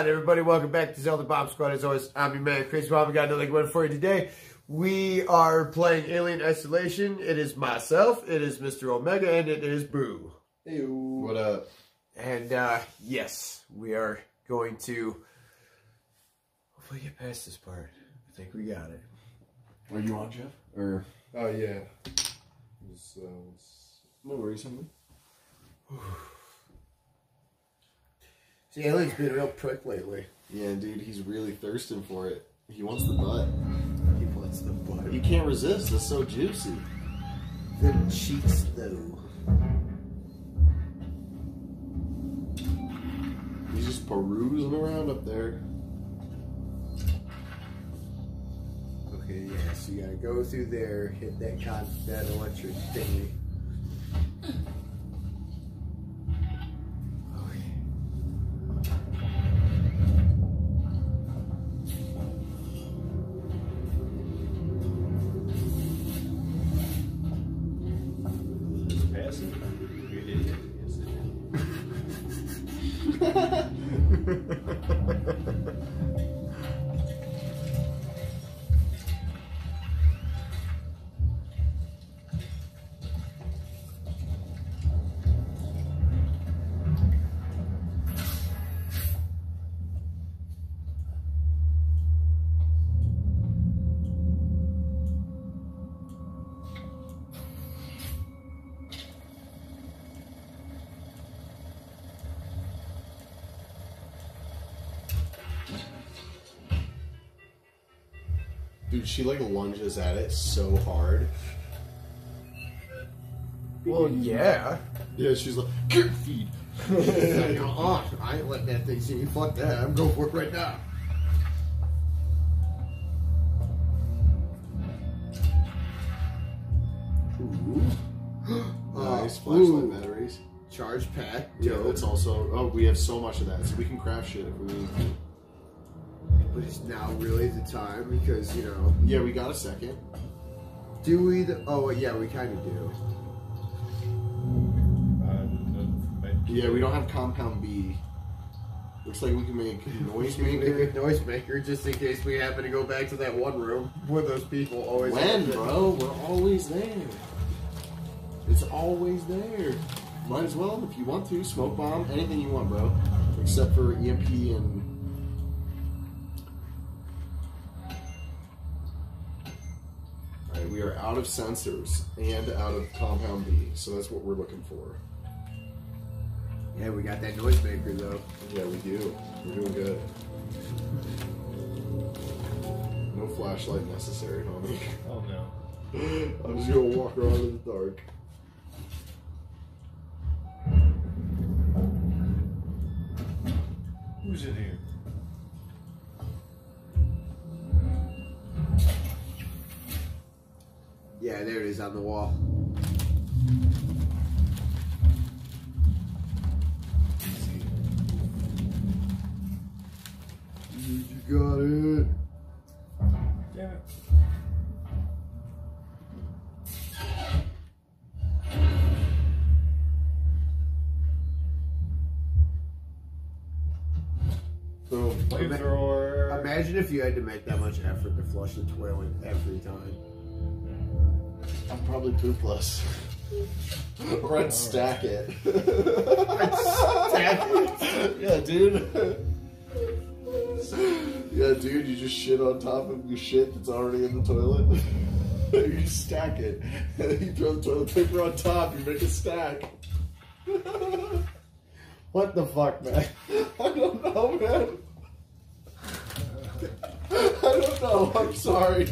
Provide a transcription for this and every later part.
on, everybody? Welcome back to Zelda Bomb Squad. As always, I'm your man, Crazy Bob. We got another good one for you today. We are playing Alien Isolation. It is myself, it is Mr. Omega, and it is Boo. Hey, What up? And, uh, yes, we are going to hopefully get past this part. I think we got it. Are you on, Jeff? Or Oh yeah. It's, uh, no worries, homie. See, Alien's been a real prick lately. Yeah, dude, he's really thirsting for it. He wants the butt. He wants the butt. You can't resist. It's so juicy. The cheeks, though. He's just perusing around up there. Okay, yeah, so you gotta go through there, hit that con that electric thingy. Dude, she like lunges at it so hard. Well, yeah. Yeah, she's like, get feed. like, uh-uh, I ain't letting that thing see me. Fuck that. I'm going for it right now. Ooh. Nice Uh, flashlight batteries. Charge pack. Yeah, dope. that's also. Oh, we have so much of that, so we can craft shit if we need to. But it's now really the time because, you know. Yeah, we got a second. Do we? The, oh, yeah, we kind of do. Uh, Yeah, we don't have compound B. Looks like we can make noise We can maker. noisemaker just in case we happen to go back to that one room where those people always. When, bro? We're always there. It's always there. Might as well, if you want to, smoke bomb, anything you want, bro. Except for EMP and. Alright, we are out of sensors and out of compound B, so that's what we're looking for. Yeah, we got that noisemaker though. Yeah, we do. We're doing good. No flashlight necessary, homie. Oh no. I'm just gonna walk around in the dark. Is on the wall. You got it. Damn it. Flamethrower. Imagine if you had to make that much effort to flush the toilet every time. I'm probably poopless. or I'd stack it. stack yeah, dude. yeah, dude, you just shit on top of your shit that's already in the toilet. you stack it. And then you throw the toilet paper on top, you make a stack. What the fuck, man? I don't know, man. I don't know. I'm sorry.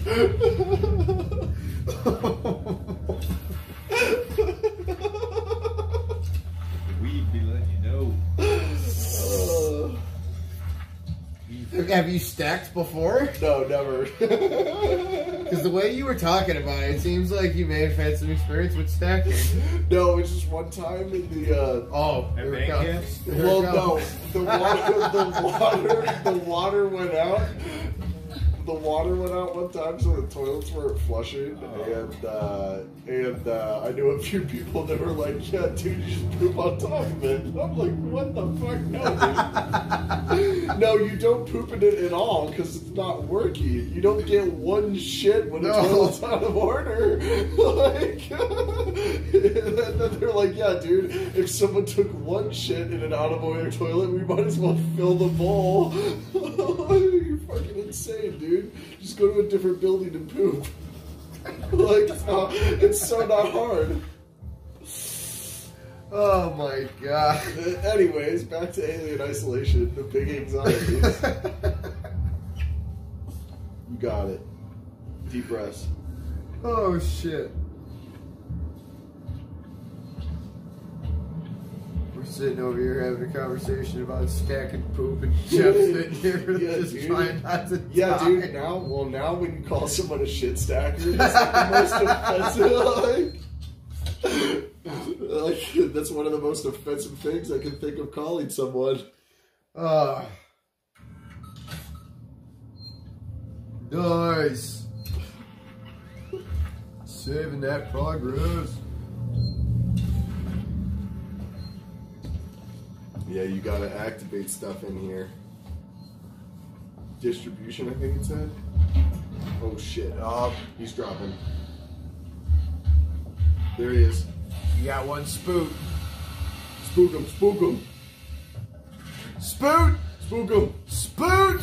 We'd be letting you know. Uh, Have you stacked before? no, never. Because the way you were talking about it, it seems like you may have had some experience with stacking. no, it's just one time in the. Uh, Oh, At here it comes. camps? Here it well, no, the water, the water, the water went out. the water went out one time, so the toilets weren't flushing, Oh. and uh, and uh, I knew a few people that were like, "Yeah, dude, you should poop on top of it." And I'm like, "What the fuck? No, dude. no, you don't poop in it at all because it's not working. You don't get one shit when No. toilet's out of order." like, and then they're like, "Yeah, dude, if someone took one shit in an out of order toilet, we might as well fill the bowl." You're fucking insane, dude. Just go to a different building to poop. like, not, it's so not hard. Oh my god. Uh, Anyways, back to alien isolation, the big anxiety. you got it. Deep breaths. oh shit. We're sitting over here having a conversation about stacking poop and Jeff's sitting here Yeah, just dude. trying not to Yeah, die. dude. Now, well, now when you call someone a shit stacker, that's like the most offensive. Like, that's one of the most offensive things I can think of calling someone. Ah. nice. Saving that progress. Yeah, you gotta activate stuff in here. Distribution, I think it said. Oh shit. Oh, He's dropping. There he is. You got one spook. Spook him, spook him, Spoot! spook him. Spoot!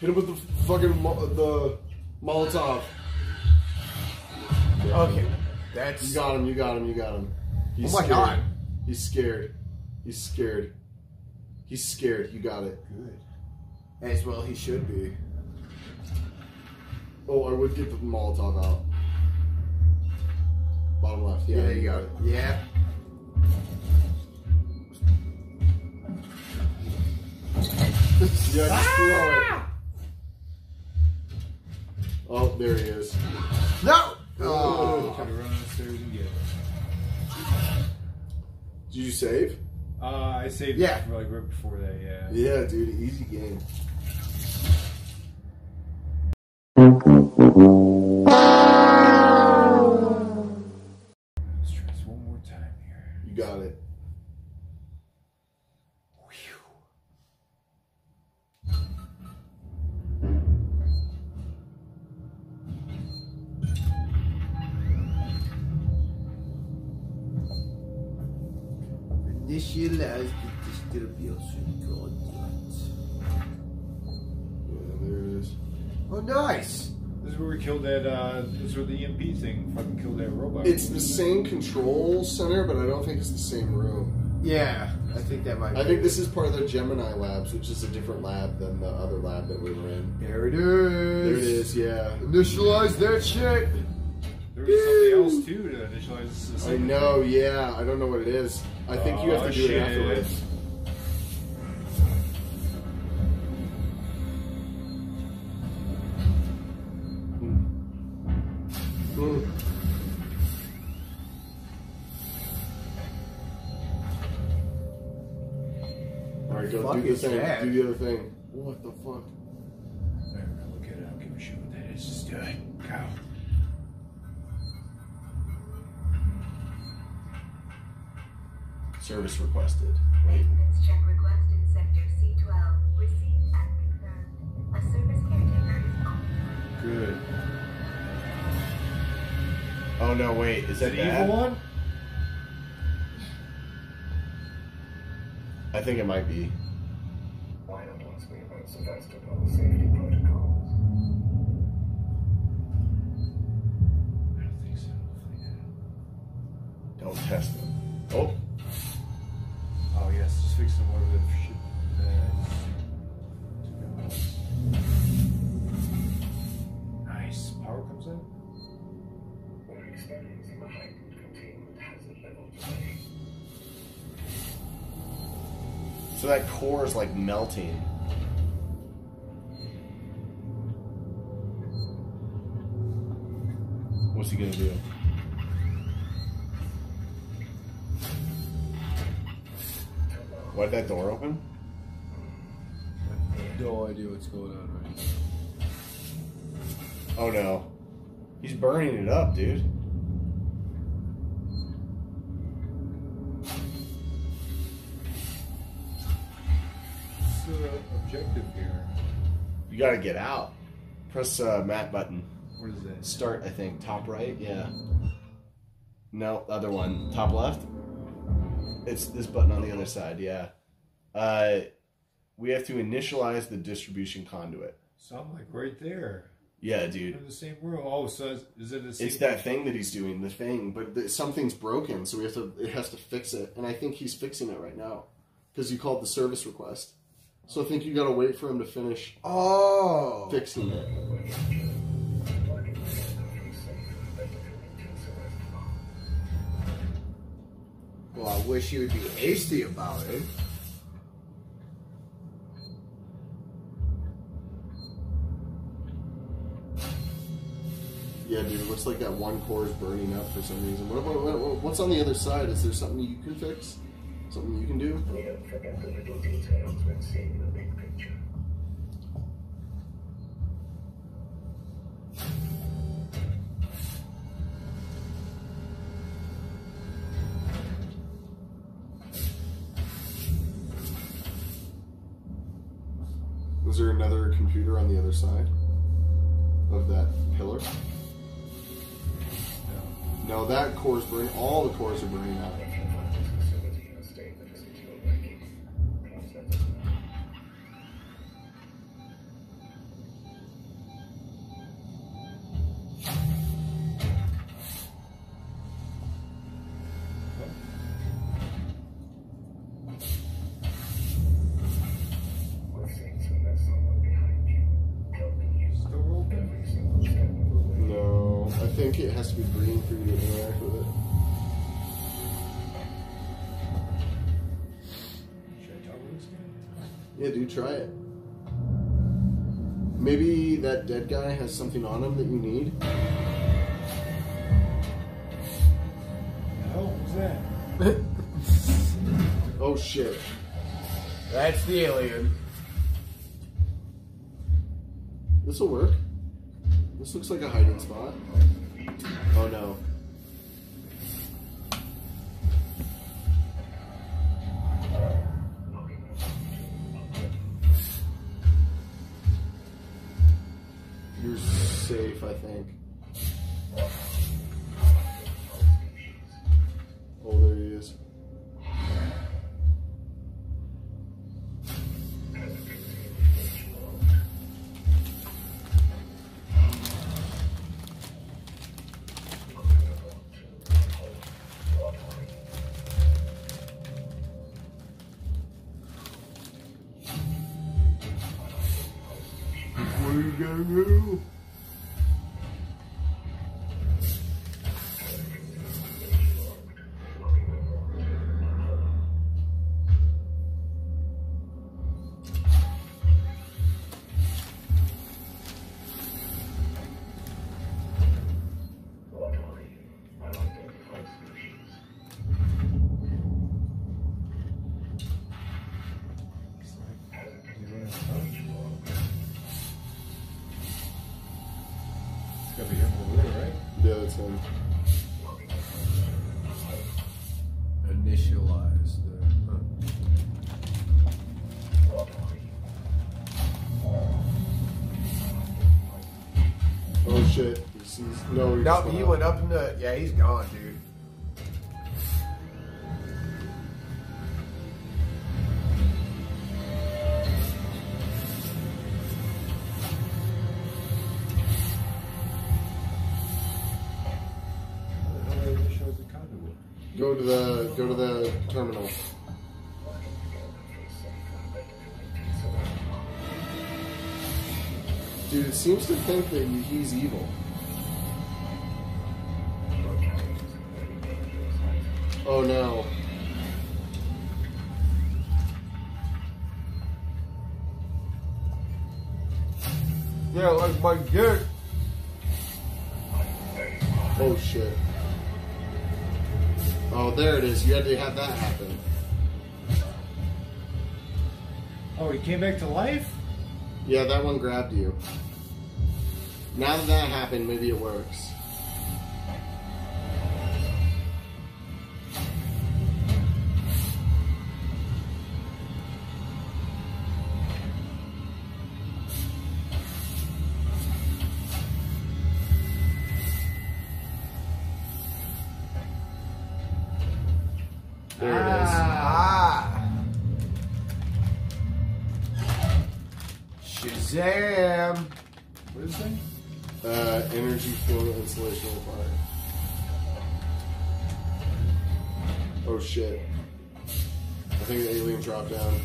Hit him with the fucking mo- the Molotov. Okay. That's. You got him, you got him, you got him. He's Oh my scared. God. He's scared. He's scared. He's scared. You got it. good. As well, he should be. Oh, I would get the Molotov out. Bottom left. Yeah, Yeah, you got it. Yeah. Yeah, just throw it. Oh, there he is. No! Oh. Gotta run upstairs and get it. Did you save? Uh, I saved Yeah. like right before that, yeah. Yeah, dude, easy game. Initialize the distribution conduit. Yeah, there it is. Oh, nice. This is where we killed that, uh, this is where the EMP thing fucking killed that robot. It's the same control center, but I don't think it's the same room. Yeah, I think that might. I be think it. this is part of the Gemini labs, which is a different lab than the other lab that we were in. There it is. There it is, yeah. Initialize that shit. there was something else too to initialize this. I know, yeah. I don't know what it is. I think you have Oh, to do oh, shit. it afterwards. The is thing. that? Do the other thing. What the fuck? Alright, we're gonna look at it. I don't give a shit what that is. Just do it. Go. Service requested. Wait. Maintenance check request in sector C12. Received and confirmed. A service caretaker is on. Good. Oh no, wait. Is Is that it that? evil one? I think it might be. Why ask me about Sevastopol safety protocols? I don't think so. Don't test it. Oh, Oh yes, just fixing whatever the shit. Uh, nice. Power comes in. We're experiencing a heightened containment hazard level today. so that core is like melting. What's he gonna do? Why'd that door open? No idea what's going on right now. Oh no. He's burning it up, dude. What's the objective here? You gotta get out. Press uh, map button. What is that? Start, I think. Top right? Yeah. No, other one. Top left? It's this button on the other side, yeah. Uh, we have to initialize the distribution conduit. So I'm like right there. Yeah, dude. in the same room. Oh, so is, is it the same? It's that thing that he's doing, the thing, but th- something's broken, so we have to. It has to fix it, and I think he's fixing it right now because you called the service request. So I think you gotta wait for him to finish Oh. fixing it. Well, I wish you would be hasty about it. Yeah, dude. It looks like that one core is burning up for some reason. What, what, what, what's on the other side? Is there something you can fix? Something you can do? Is there another computer on the other side of that pillar? No, that core's burning. All the cores are burning up. Maybe that dead guy has something on him that you need. No, who's that? Oh shit. That's the alien. This will work. This looks like a hiding spot. Oh no. Where there, right? Yeah, that's him. Initialize the. huh. Oh shit. No, No, he went up in the. Yeah, he's gone, dude. Seems to think that he's evil. Oh no. Yeah, like my dick. Oh shit. Oh, there it is. You had to have that happen. Oh, he came back to life? Yeah, that one grabbed you. Now that that happened, maybe it works. There it is. Ah. Shazam! What is that? Uh, energy flow installation on fire. Oh shit. I think the alien dropped down.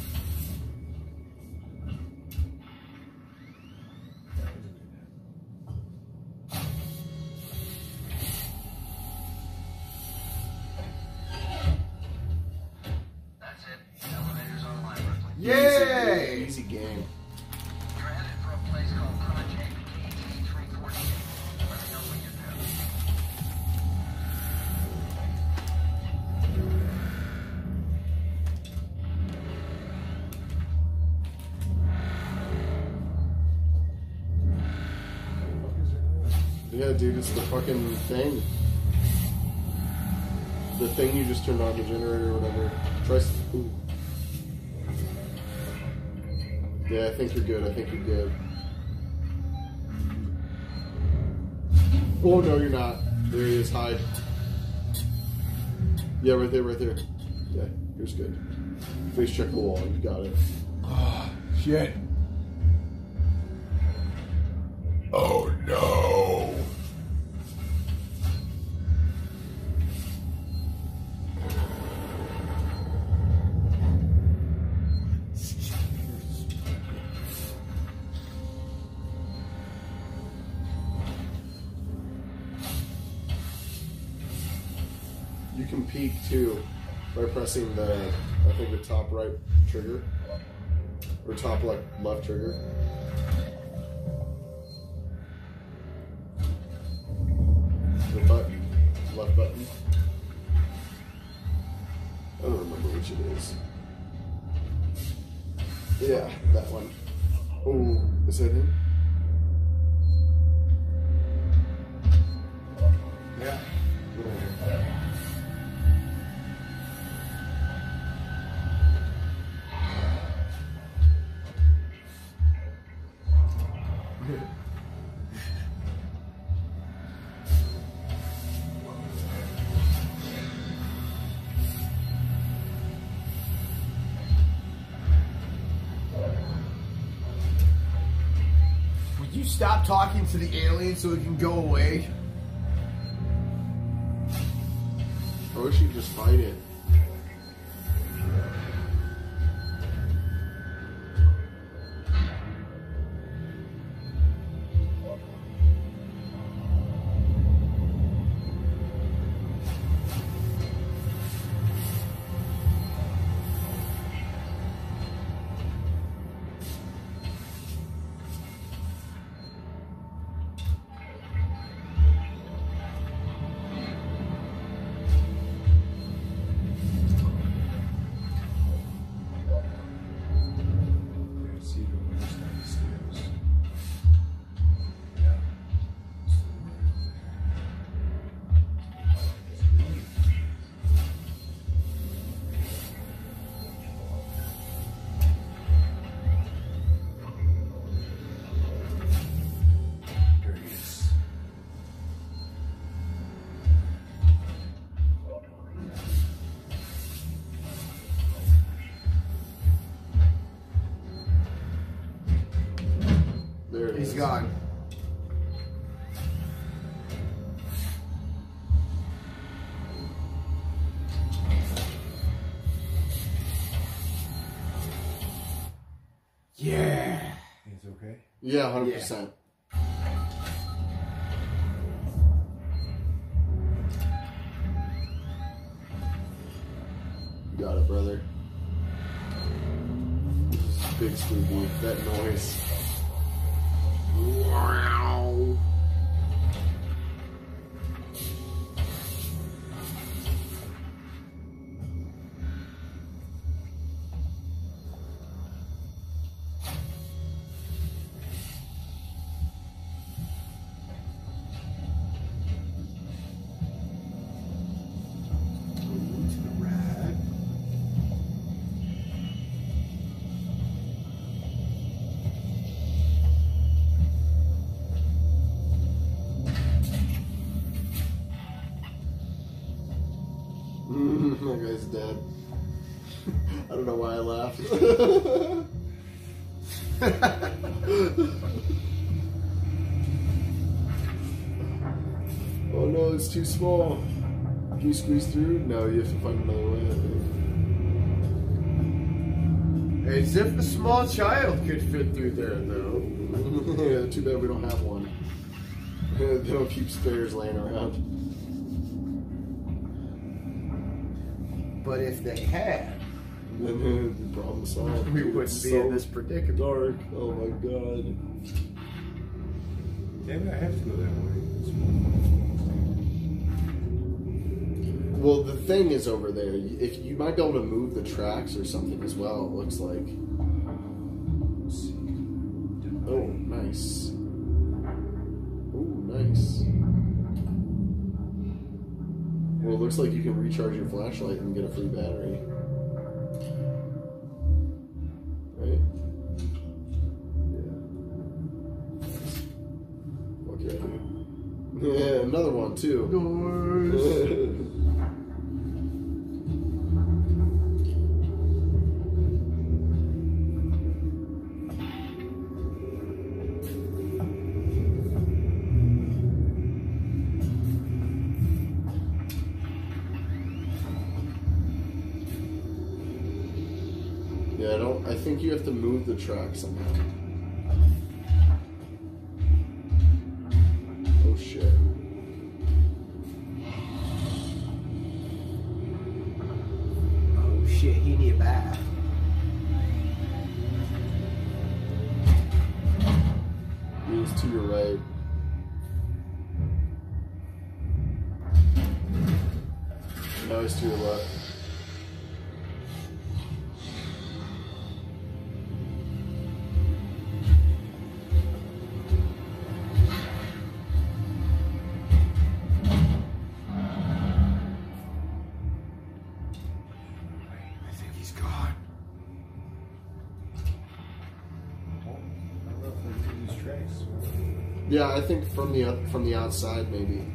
Yeah, dude, it's the fucking thing. The thing you just turned on, the generator or whatever. Try. Ooh. Yeah, I think you're good. I think you're good. Oh no, you're not. There he is. Hide. Yeah, right there, right there. Yeah, here's good. Face check the wall. You got it. Oh, Shit. Can peek too by pressing the, I think the top right trigger or top left left trigger. Stop talking to the alien so it can go away? I wish you'd just fight it. He's gone. Yeah. It's okay. Yeah, hundred percent. You got it, brother. Big spooky. That noise. Dead. I don't know why I laughed. oh no, it's too small. Can you squeeze through? No, you have to find another way. As if a small child could fit through there, though. yeah, too bad we don't have one. they don't keep spares laying around. But if they had, Then problem solved. we Dude, wouldn't it's be so in this predicament. dark. Oh my god. Damn it, I have to go that way. Well, the thing is over there. If you might be able to move the tracks or something as well. It looks like. Oh, nice. Looks like you can recharge your flashlight and get a free battery. Right? Yeah. Okay. Yeah, another one too. Yeah, the track somehow. Oh shit. Oh shit, he need a bath. He He's to your right. Now he's to your left. Yeah, I think from the from the outside maybe.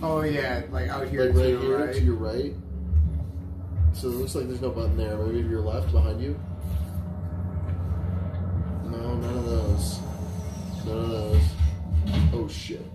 Oh yeah, like out here Like to right here right. to your right. So it looks like there's no button there. Maybe to your left behind you. No, none of those. None of those. Oh shit.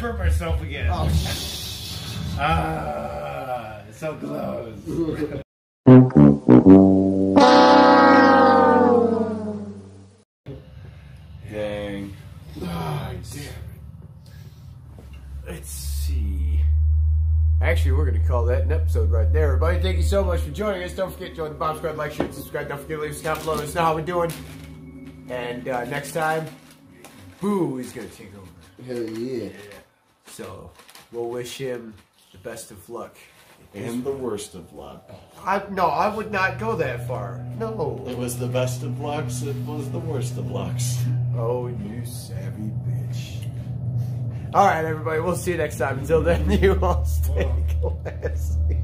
Burnt myself again. Oh Ah, so close. Dang. Ah, damn it. Let's see. Actually, we're going to call that an episode right there. Everybody, thank you so much for joining us. Don't forget to join the Bomb Squad, like, share, and subscribe. Don't forget to leave us a comment below. Let us know how we're doing. And uh, next time, Boo is going to take over. Hell yeah. So we'll wish him the best of luck. And the worst of luck. I no, I would not go that far. No. It was the best of lucks, it was the worst of lucks. Oh, you savvy bitch. All right, everybody. We'll see you next time. Until then, you all stay classy.